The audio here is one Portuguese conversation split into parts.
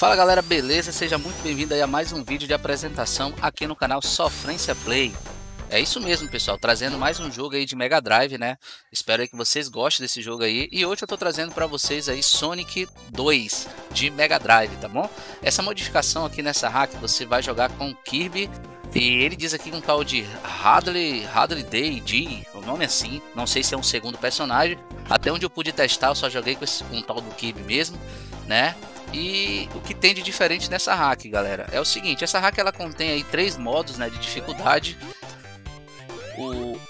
Fala galera, beleza? Seja muito bem-vindo a mais um vídeo de apresentação aqui no canal Sofrência Play. É isso mesmo, pessoal, trazendo mais um jogo aí de Mega Drive, né? Espero que vocês gostem desse jogo aí. E hoje eu tô trazendo para vocês aí Sonic 2 de Mega Drive, tá bom? Essa modificação aqui nessa hack você vai jogar com Kirby e ele diz aqui um tal de Hadley, Hadley Day D, o nome é assim, não sei se é um segundo personagem. Até onde eu pude testar, eu só joguei com esse, um tal do Kirby mesmo, né? E o que tem de diferente nessa hack, galera, é o seguinte, essa hack ela contém aí três modos, né, de dificuldade o,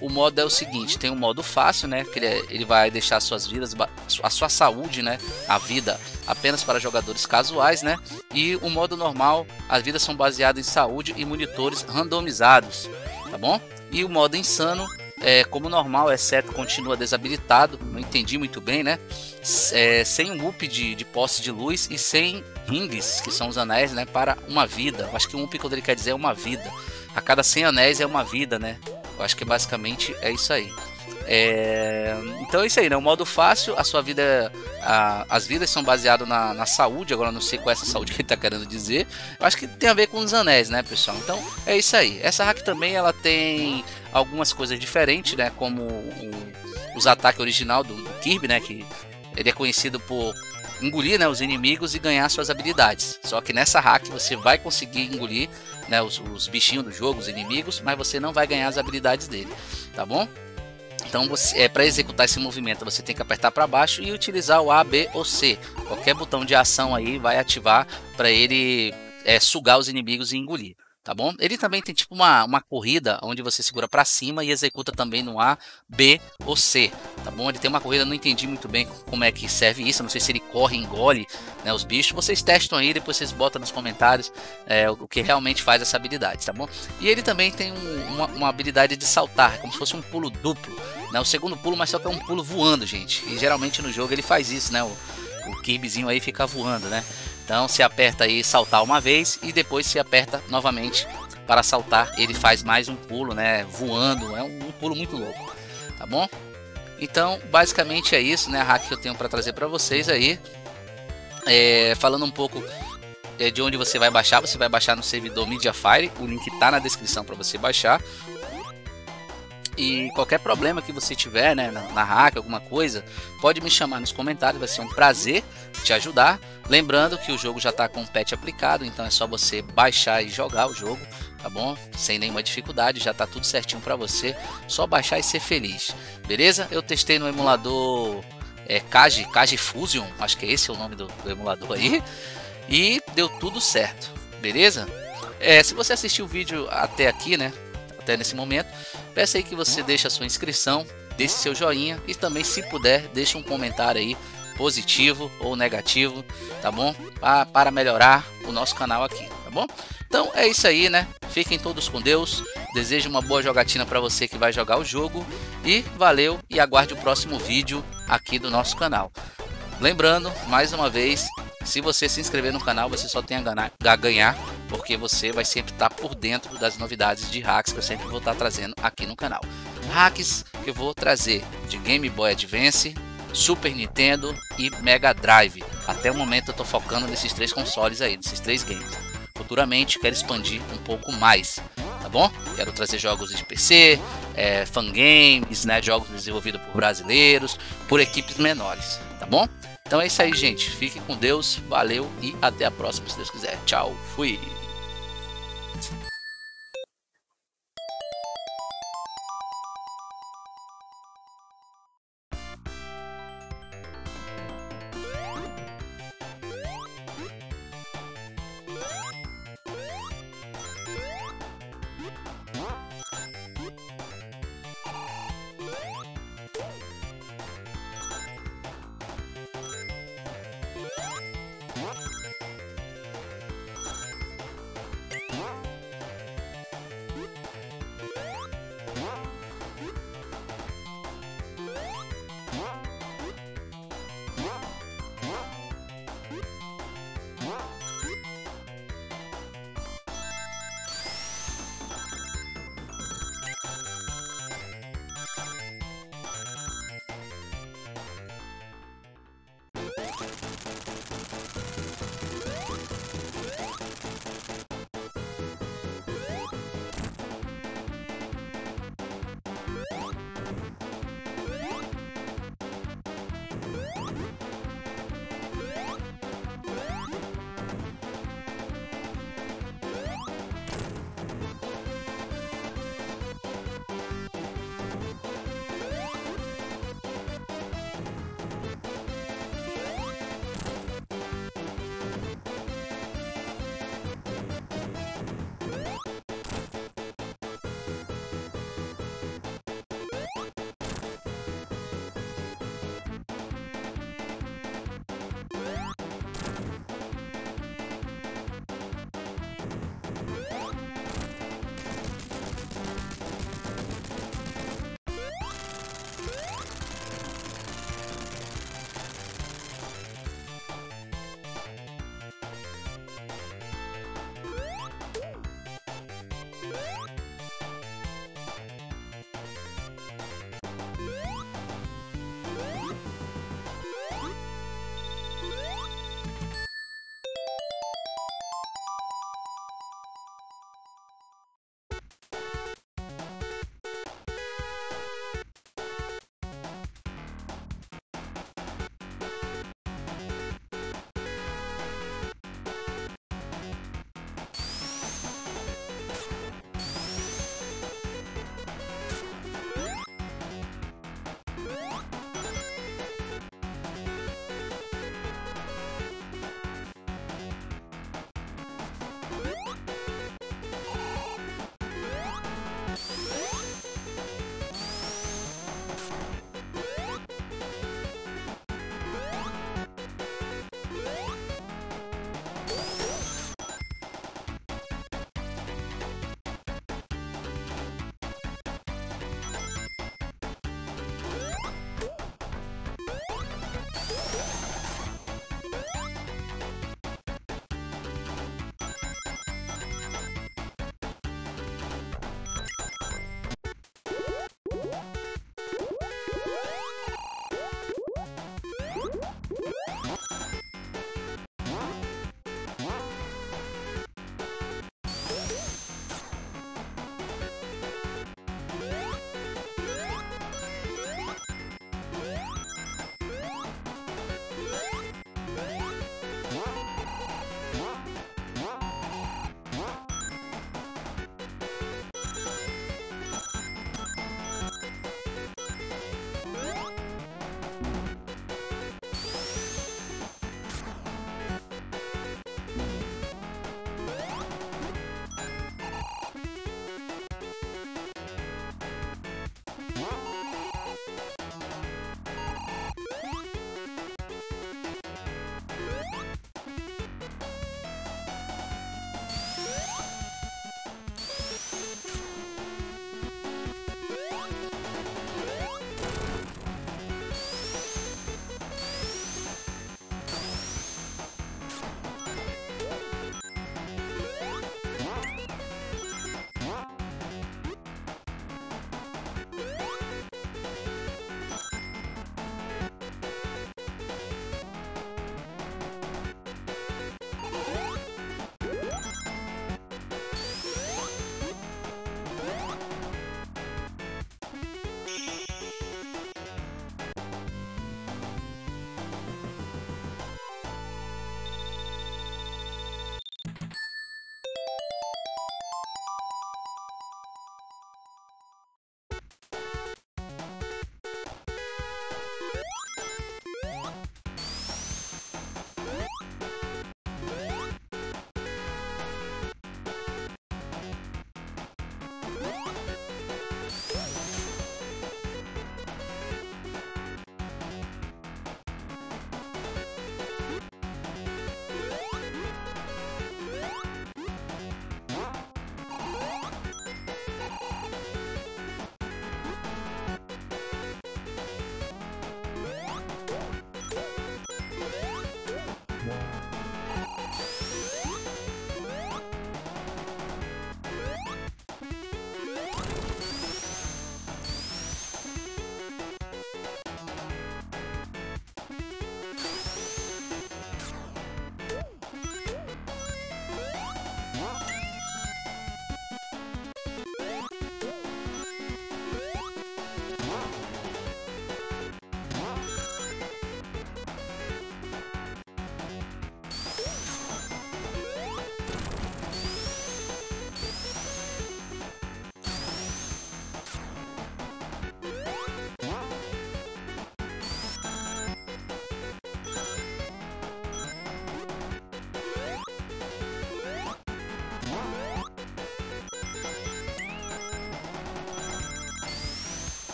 o modo é o seguinte, tem um modo fácil, né? Que ele, é, ele vai deixar suas vidas, a sua saúde, né? A vida apenas para jogadores casuais, né? E o modo normal, as vidas são baseadas em saúde e monitores randomizados, tá bom? E o modo insano, é, como normal, exceto continua desabilitado, não entendi muito bem, né? É, sem um up de, de posse de luz e sem rings, que são os anéis, né? Para uma vida. Acho que um up, quando ele quer dizer, é uma vida. A cada 100 anéis é uma vida, né? Eu acho que basicamente é isso aí. É... Então é isso aí, né? O modo fácil, a sua vida. A... As vidas são baseadas na, na saúde, agora não sei qual é essa saúde que ele tá querendo dizer. Eu acho que tem a ver com os anéis, né, pessoal? Então é isso aí. Essa hack também ela tem algumas coisas diferentes, né? Como o... os ataques original do, do Kirby, né? Que ele é conhecido por engolir né, os inimigos e ganhar suas habilidades. Só que nessa hack você vai conseguir engolir né, os, os bichinhos do jogo, os inimigos, mas você não vai ganhar as habilidades dele, tá bom? Então, você, é, para executar esse movimento, você tem que apertar para baixo e utilizar o A, B ou C. Qualquer botão de ação aí vai ativar para ele é, sugar os inimigos e engolir tá bom? Ele também tem tipo uma, uma corrida onde você segura para cima e executa também no A, B ou C, tá bom? Ele tem uma corrida, não entendi muito bem como é que serve isso, não sei se ele corre engole né, os bichos. Vocês testam aí, depois vocês botam nos comentários é, o que realmente faz essa habilidade, tá bom? E ele também tem um, uma, uma, habilidade de saltar, como se fosse um pulo duplo, né? O segundo pulo, mas só que é um pulo voando, gente. E geralmente no jogo ele faz isso, né? O, o Kirbyzinho aí fica voando, né? Então se aperta aí saltar uma vez e depois se aperta novamente para saltar, ele faz mais um pulo, né, voando, é um, um pulo muito louco, tá bom? Então, basicamente é isso, né, a hack que eu tenho para trazer para vocês aí. É, falando um pouco é, de onde você vai baixar, você vai baixar no servidor Mediafire, o link está na descrição para você baixar. E qualquer problema que você tiver né, na, na hack, alguma coisa, pode me chamar nos comentários, vai ser um prazer te ajudar. Lembrando que o jogo já está com o patch aplicado, então é só você baixar e jogar o jogo, tá bom? Sem nenhuma dificuldade, já está tudo certinho para você, só baixar e ser feliz, beleza? Eu testei no emulador é, Kaji, Kaji Fusion, acho que esse é o nome do, do emulador aí, e deu tudo certo, beleza? É, se você assistiu o vídeo até aqui, né, até nesse momento, peço aí que você deixe a sua inscrição, deixe seu joinha e também, se puder, deixe um comentário aí positivo ou negativo, tá bom? Para melhorar o nosso canal aqui, tá bom? Então é isso aí, né? Fiquem todos com Deus. Desejo uma boa jogatina para você que vai jogar o jogo e valeu e aguarde o próximo vídeo aqui do nosso canal. Lembrando, mais uma vez, se você se inscrever no canal, você só tem a ganhar, porque você vai sempre estar por dentro das novidades de hacks que eu sempre vou estar trazendo aqui no canal. Hacks que eu vou trazer de Game Boy Advance, Super Nintendo e Mega Drive. Até o momento eu estou focando nesses três consoles aí, nesses três games. Futuramente quero expandir um pouco mais, tá bom? Quero trazer jogos de PC, é, fangames, né, jogos desenvolvidos por brasileiros, por equipes menores, tá bom? Então é isso aí, gente. Fique com Deus, valeu e até a próxima, se Deus quiser. Tchau, fui. Thank you.